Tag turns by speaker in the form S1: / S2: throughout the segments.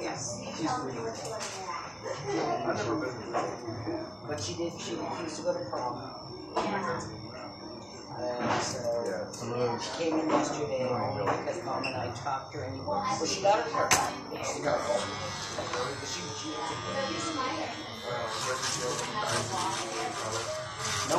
S1: Yes, she's really But she did, she refused to go to prom. And so she came in yesterday only because mom and I talked to her and well, she got her done. She got her she, she, No.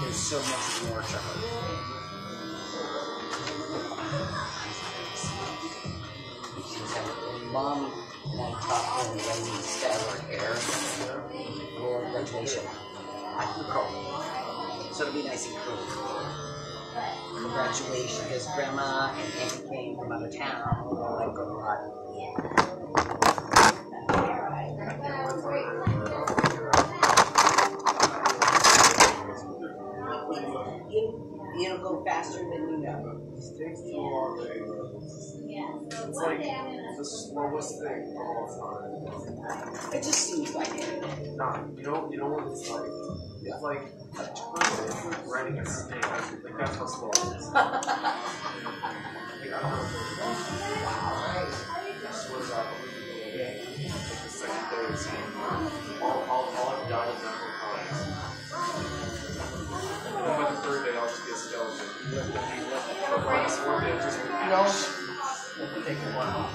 S1: there's so much more to her. She's having mom and I talked to her when we style her hair for graduation. I can curl. So it'll be nice and cool. For graduation, because grandma and aunt came from out of town, like a lot. It'll, go faster than you know.
S2: Takes too long to It's like the slowest thing of all time.
S1: It just seems like it.
S2: Nah, you know, you know what it's like? It's like a turtle riding a snake. Like that's how slow it is. Like, I don't know. I swear to God, like the second day of uh, The fourth day, I'll just
S1: No. Take a while.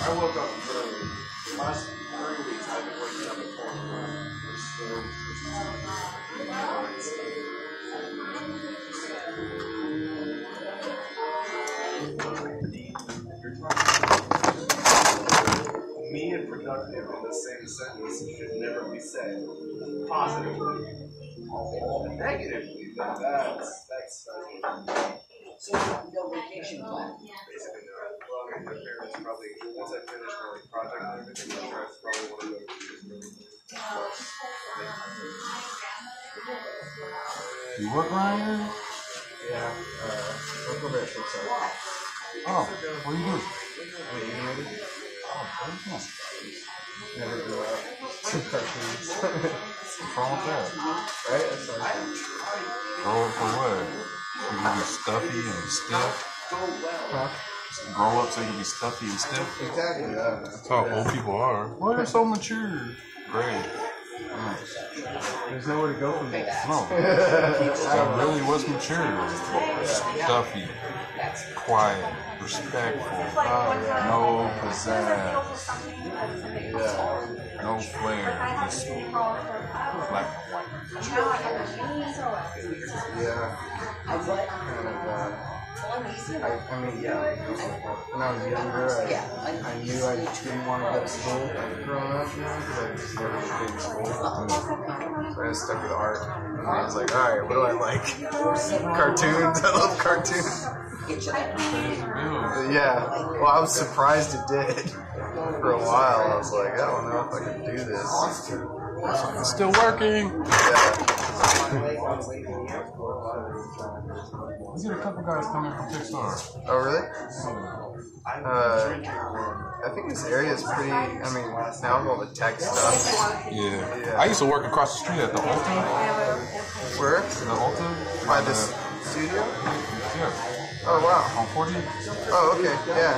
S2: I woke up literally last three weeks. I've been waking up at four o'clock. Me and productive in the same sentence should never be said positively. Negatively, then that's that's uh,
S1: So no vacation plan.
S2: basically no. Well, I mean, my parents probably once I finish my like, project and everything, my parents
S3: You work around here?
S4: Yeah, uh, work over at Pixar.
S3: Oh, what are you do?
S4: I'm an animator.
S3: Oh, very nice.
S4: Never grew up. Two cartoons.
S3: What's wrong with that?
S4: right? That's like,
S3: Grow up for what? You can be stuffy and stiff.
S4: huh?
S3: Grow up so you can be stuffy and stiff.
S4: Exactly, yeah.
S3: That's how old people are. Well, they're so mature. Great. Nice.
S4: There's nowhere to go from there.
S3: No, that really was mature. Stuffy, quiet, respectful, no pizzazz,
S4: Yeah.
S3: no flair, just black and white.
S4: Yeah.
S1: I what?
S4: Kind of, uh, I, I mean, yeah. When I was younger, I,
S1: Yeah, I,
S4: I knew I didn't want to go to school growing up, you know, because I just never did school. So I just stuck with art. And I was like, alright, what do I like? Cartoons. I love cartoons.
S1: get you there.
S3: Pays the bills.
S4: Yeah. Well, I was surprised it did. For a while, I was like, I don't know if I can do this.
S3: It's still working.
S4: Yeah.
S3: We get a couple guys coming from Pixar.
S4: Oh, really? Uh, I think this area is pretty. I mean, now with all the tech stuff.
S3: Yeah. I used to work across the street at the Ulta.
S4: Where?
S3: The Ulta.
S4: By this
S3: the-
S4: studio?
S3: Yeah.
S4: Oh, wow.
S3: On 40.
S4: Oh, okay. Yeah.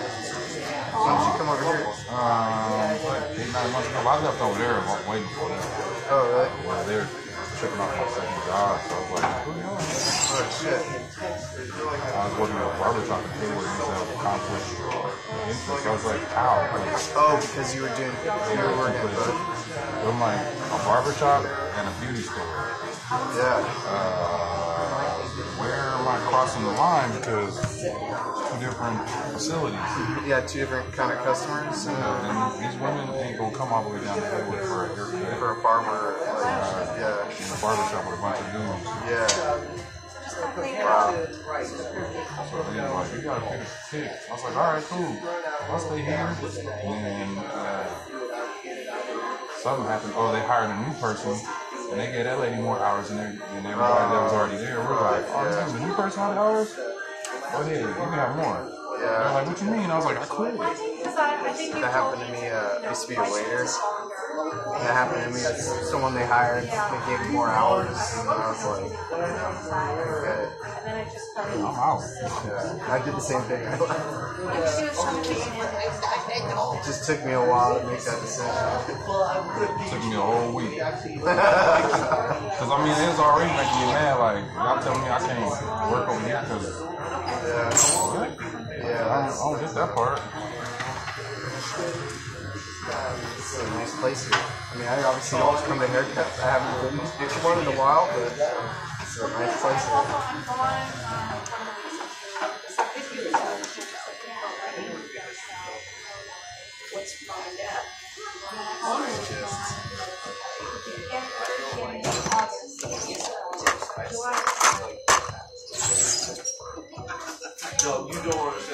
S4: Why don't you come over here?
S3: Um, eight, nine months ago. I left over there waiting for them.
S4: Oh, really?
S3: Yeah, they're tripping off my second job. So I was like, who y'all?
S4: Oh, shit.
S3: I was working at a barber shop in Hayward instead of interest. I was like, how? Like,
S4: Oh, because you were doing, you were working at both.
S3: I'm like, a barber shop and a beauty store.
S4: Yeah.
S3: Uh, where am I crossing the line? Because two different facilities.
S4: Yeah, two different kind of customers.
S3: Yeah, and these women ain't gonna come all the way down to Hayward for a haircut.
S4: for a barber,
S3: barbershop with a bunch of dudes.
S4: yeah.
S3: So he was like, you gotta pay the tick. I was like, alright, cool. I'll stay here. And uh, something happened. Oh, they hired a new person. And they gave that lady more hours than, every- than everybody that was already there. We're like, oh, this is a new person on hours? Go ahead, you can have more. They're
S4: Yeah.
S3: like, what you mean? I was like, I quit.
S4: That happened to me. Uh, I used to be a waiter. That happened to me. Someone they hired, they gave me more hours, and I was like, okay.
S3: Oh, I'm out.
S4: Yeah, I did the same thing. it just took me a while to make that decision.
S3: It took me a whole week. Because, I mean, it was already making me mad. Like, y'all telling me I can't work over here because
S4: Yeah, yeah,
S3: I don't, I don't get that part.
S4: It's a nice place here. I mean, I obviously always come to haircuts. I haven't been to one in a while, but it's a nice place here.
S5: No, you don't understand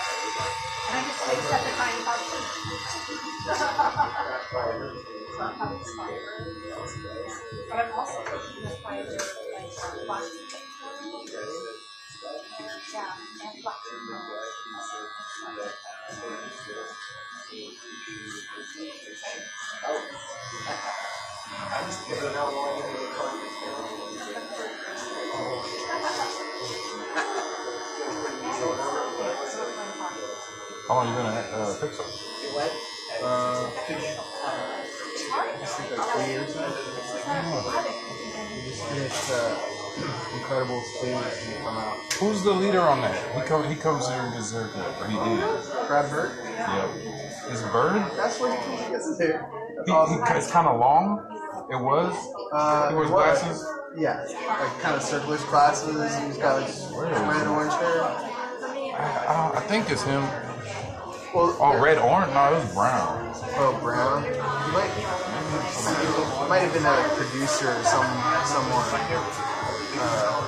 S2: So I'm fine. But I'm also taking this kind of like uh, flax. Yeah, and flax.
S3: How long you been at uh, Pixar?
S4: Uh, I think like three years now. We just finished uh, Incredibles 2 is come out.
S3: Who's the leader on that? He co- he comes here and in Berserk, or he did.
S4: Brad Bird?
S3: Yep. Is it Bird?
S4: That's what he comes against there. That's
S3: He, he, it's kind of long. It was.
S4: Uh,
S3: he wears glasses.
S4: Yeah, like kind of circular glasses. He's got like red orange hair.
S3: I, I, I think it's him.
S4: Well,
S3: Oh, red orange? No, it was brown.
S4: Oh, Brown. He might, might have been a producer or some someone. Uh,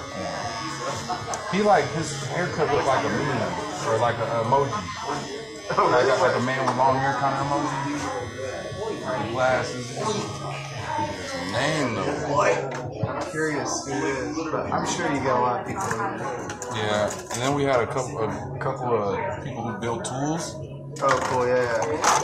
S3: He like his haircut looked like a meme or like an emoji.
S4: oh,
S3: Like,
S4: really?
S3: like a man with long hair kind of emoji. With glasses. Name though.
S4: I'm curious who it is, but I'm sure you got a lot of people.
S3: Yeah, and then we had a couple a couple of people who build tools.
S4: Oh, cool, yeah, yeah.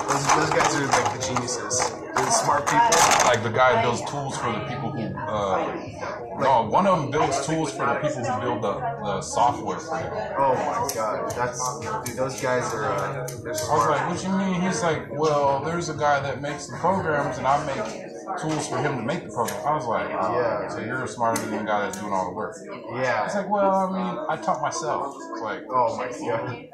S4: Those, those guys are like the geniuses. They're smart people.
S3: Like the guy builds tools for the people who. Uh, no, one of them builds tools for the people who build the, the software for them.
S4: Oh my god, that's dude. Those guys are uh, they're
S3: I was like, what you mean? He's like, well, there's a guy that makes the programs, and I make tools for him to make the program. I was like, oh,
S4: Yeah.
S3: so you're smarter than the guy that's doing all the work.
S4: Yeah.
S3: It's like, well, I mean, I taught myself. It's like,
S4: Oh my god.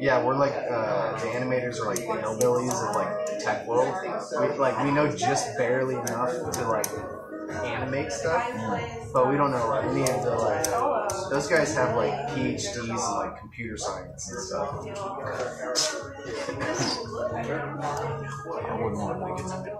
S4: Yeah, we're like uh, the animators are like the hillbillies of like the tech world. We like we know just barely enough to like animate stuff, but we don't know like any of the like. Those guys have like PhDs in like computer science and stuff.
S3: I wouldn't want to make it.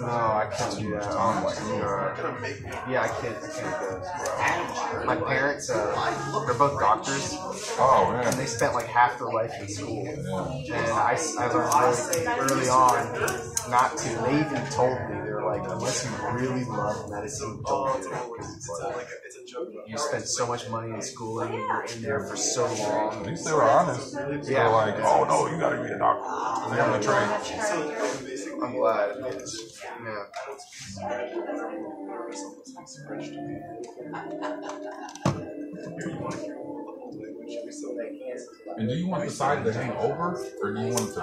S4: No, I can't do that. Oh my god. Yeah, I can't. I can't do. My parents, uh, they're both doctors,
S3: Oh
S4: and they spent like half their life in school.
S3: Yeah.
S4: And I, I learned really early on not to. They even told me, they were like, unless you really love medicine, don't do it. Because it's like, you spend so much money in school and you're in there for so long.
S3: At
S4: long.
S3: least they were honest.
S4: Yeah.
S3: They're like, oh no, you gotta be a doctor. They have to train.
S4: I'm glad. Yeah.
S3: And do you want the side to hang over, or do you want it to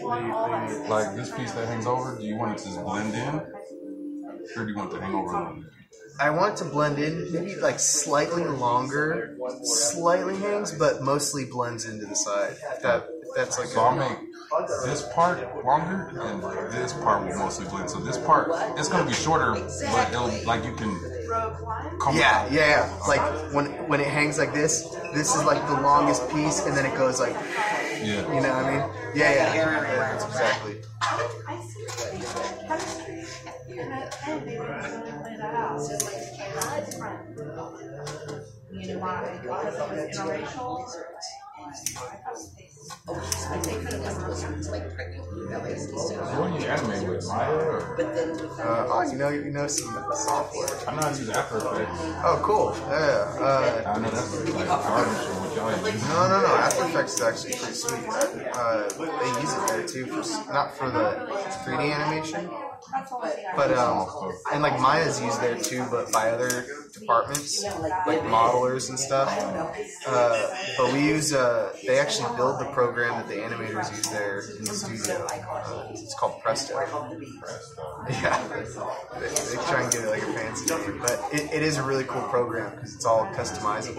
S3: blend? Like this piece that hangs over, do you want it to just blend in, or do you want it to hang over? a little bit?
S4: I want it to blend in, maybe like slightly longer, slightly hangs, but mostly blends into the side. That, if that's like
S3: So I'll make this part longer, and this part will mostly blend. So this part, it's gonna be shorter, but it'll like you can. Come
S4: Yeah, yeah, yeah. Like when when it hangs like this, this is like the longest piece, and then it goes like,
S3: Yeah.
S4: you know what I mean? Yeah, yeah. yeah that's exactly.
S3: So what do you animate with Maya? Or?
S4: Uh, oh, you know, you know some software.
S3: I know I use After Effects.
S4: Oh, cool. Yeah. Uh,
S3: I know that's like
S4: no, no, no. After Effects is actually pretty sweet. Uh, they use it there too for not for the 3D animation, but um, and like Maya's used there too, but by other departments like modelers and stuff. Uh, but we use uh, they actually build the program that the animators use there in the studio. Uh, it's called Presto. Yeah, they, they try and give it like a fancy name, but it, it is a really cool program because it's all customizable.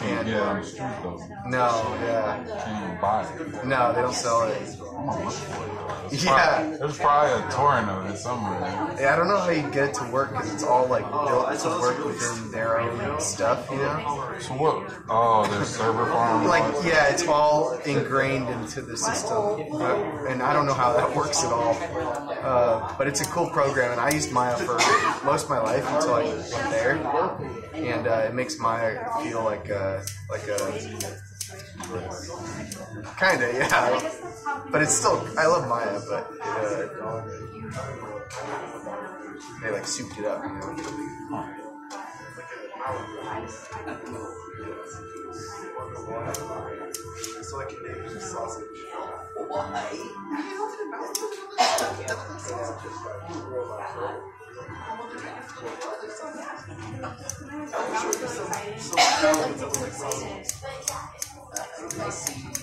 S3: Get it on the street though.
S4: No, yeah,
S3: Can't buy it.
S4: no, they don't sell it.
S3: I'm gonna look for it.
S4: Yeah.
S3: There's probably a torrent of it somewhere.
S4: Yeah, I don't know how you get it to work because it's all like built to work within their own stuff, you know.
S3: So what? Oh, there's server farm.
S4: Like, yeah, it's all ingrained into the system, but, and I don't know how that works at all. Uh, but it's a cool program, and I used Maya for most of my life until I went there, and uh, it makes Maya feel like a like a kind of yeah. But it's still I love Maya, but it, uh, they like souped it up,
S2: Like a. So I can make it just sauce it.
S1: Why?
S4: you know.
S2: So I can name it sausage.
S1: I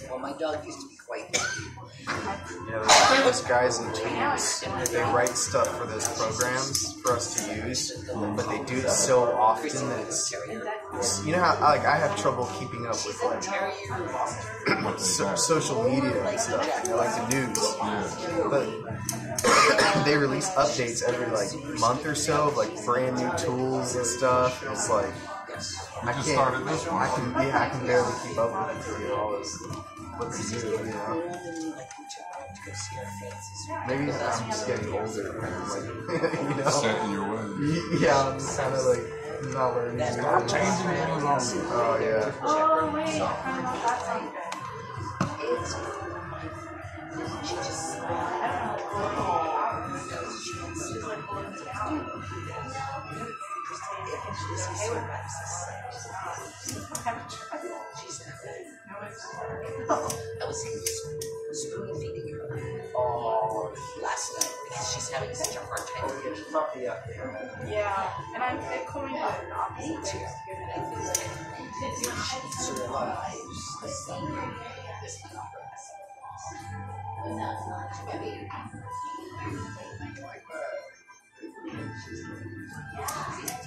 S1: Well, my dog used to be quite
S4: you know, those, guys in tools, they write stuff for those programs for us to use, but they do it so often that it's, you know how like I have trouble keeping up with like so, social media and stuff, you know, like the news. But they release updates every like month or so of like brand new tools and stuff. It's like I
S3: just
S4: can't.
S3: started this one.
S4: I can yeah, I can barely keep up with it, you know, all this what's new, you know. Maybe I'm just getting older, and like you know.
S3: Set in your way.
S4: Yeah, I'm just kind of like not learning. new
S3: Start changing things on.
S4: Oh yeah.
S5: Oh, wait, I don't know if oh, that sounds good.
S1: I was spoon feeding her
S2: Oh,
S1: last night because she's having such a hard time.
S2: oh, it's puppy up there.
S5: Yeah, and I'm it coming to the opposite. Yeah, I'm excited about going to LA. It's a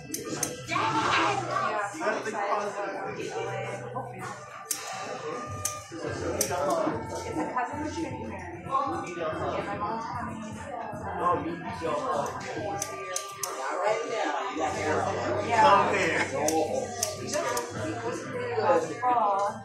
S5: cousin that's getting married. And my mom's coming.
S1: Right now, you got hair
S5: yeah.
S2: Come here.
S5: fall,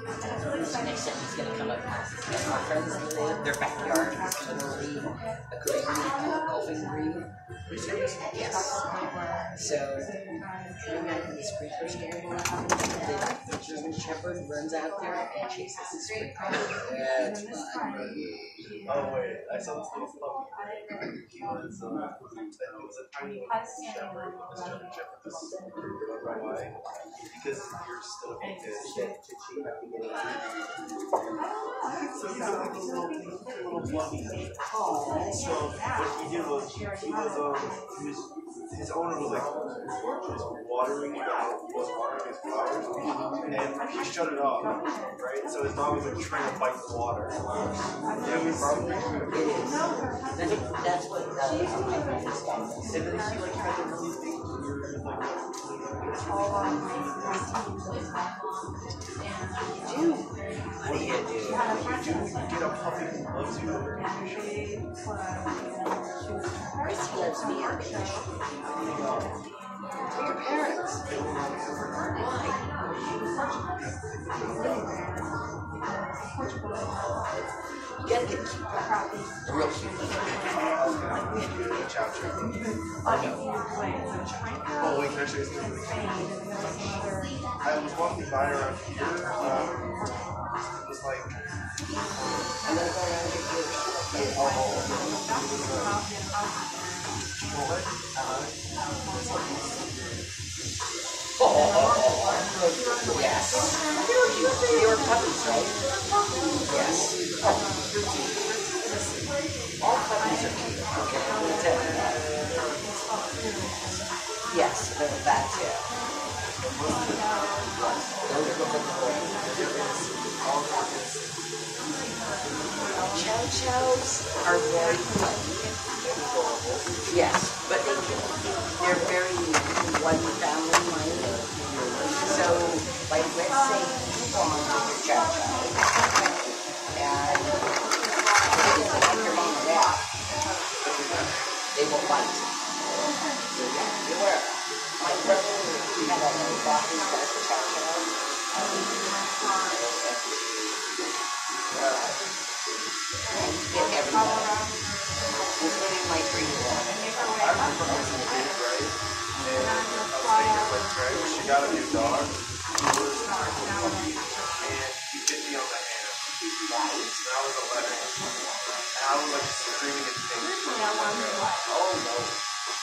S5: It's
S1: next time he's gonna come up. Our friends live, their backyard is be a green, golfing green. Yes. So, out of the sprinklers here, the German Shepherd runs out there and chases the sprinkler. That's fun.
S2: Oh wait, I saw this little puppy. He was, uh, was a tiny little shepherd. This German shepherd. Why? Because you're still a kid. So he's a little, little puppy. So what he did was he was um he was his owner was like was watering it, was watering his flowers and he shut it off right so his dog was like trying to bite the water. It was.
S1: That's, that's what,
S2: and then he like had a really big ear like
S1: What do you do?
S2: you get a puppy who loves you.
S1: Christy loves me unconditionally. Your parents. Why? You gotta get a cute puppy. A real cute one.
S2: Chow chow. Oh wait, can I show you something? I was walking by around here. Um, it was like
S1: I'm gonna go around your ears. Oh, yes. Your puppies, right? Yes. Yes, they're that too. Those are the Chow chows are very funny. Yes, but they can, they're very one family minded. So, like, let's say you to your chow chow. And they can like your mom and dad. They will fight. So, yeah, beware.
S2: Got a new dog. He was and he bit me on the hand. And I was 11, and I was like screaming in pain. Oh no.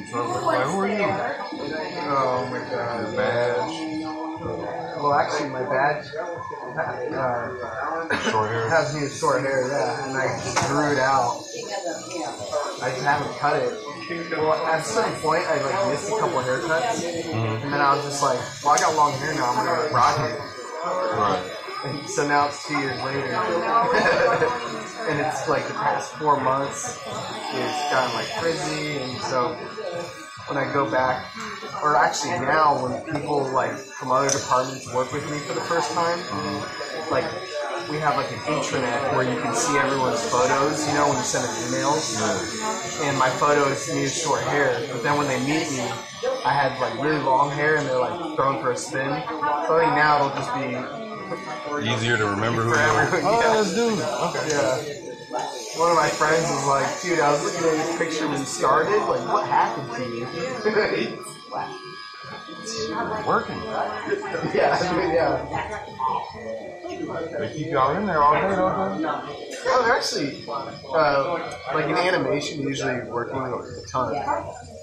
S3: when you in trouble. Like, who are you?
S4: Oh my god.
S3: Your badge,
S4: Well, actually, my badge uh,
S3: short hair.
S4: has me with short hair, yeah, and I grew it out. I just haven't cut it. Well, at some point, I like missed a couple haircuts, and then I was just like, "Well, I got long hair now. I'm gonna rock it."
S3: Right.
S4: And so now it's two years later, and it's like the past four months, it's gotten like frizzy, and so when I go back, or actually now when people like from other departments work with me for the first time, like we have like an intranet where you can see everyone's photos, you know, when you send them emails. And my photo is me with short hair, but then when they meet me, I had like really long hair and they're like thrown for a spin. So I think now it'll just be
S3: Easier to remember who you are. Oh,
S4: yeah.
S3: this dude. Okay.
S4: Yeah. One of my friends was like, dude, I was looking at this picture when you started. Like, what happened to you?
S3: Working.
S4: yeah, I mean, yeah.
S3: They keep y'all in there all day, don't they?
S4: Oh, they're actually, uh, like in animation, usually working a ton.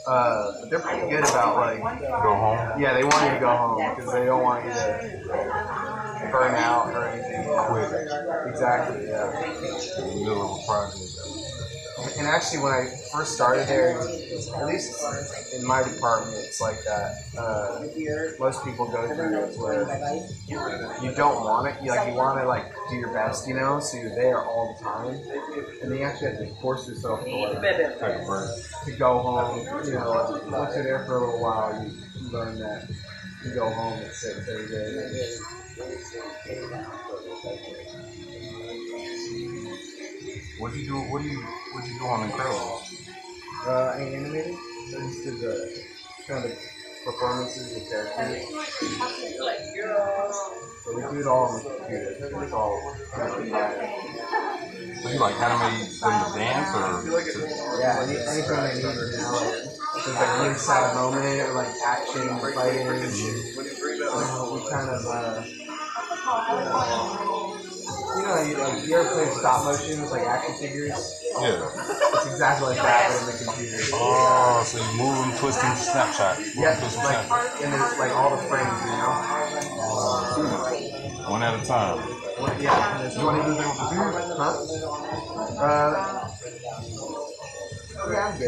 S4: Uh, they're pretty good about like,
S3: Go home.
S4: yeah, they want you to go home because they don't want you to burn out or anything.
S3: Quit.
S4: Exactly, yeah.
S3: In the middle of a project.
S4: And actually, when I first started there, at least in my department, it's like that. Uh, most people go through it where you don't want it. You like you want to like do your best, you know, so you're there all the time, and then you actually have to force yourself to like
S3: Take a break.
S4: to go home. You know, once you're there for a little while, you learn that you go home at six every day.
S3: What do you do? What do you What do you do on Incredibles?
S4: Uh, I animated. So I just did the kind of performances of characters. So we do it all on the computer. It's all
S3: So you like animate them to dance or?
S4: Yeah. Any, anything they need right now. Like, there's like a really sad moment or like action fighting. Uh, we kind of uh, you know, you, like you ever play stop motion with like action figures?
S3: yeah.
S4: It's exactly like that, but in the computer.
S3: Oh, so you move and twist and snapshot. Move
S4: Yeah,
S3: and twist and
S4: like
S3: snapshot.
S4: and there's like all the frames, you know.
S3: One at a time.
S4: What- Yeah, and there's
S3: You want to
S4: 20
S3: do that with computers?
S4: Huh? Uh, yeah, I'm good.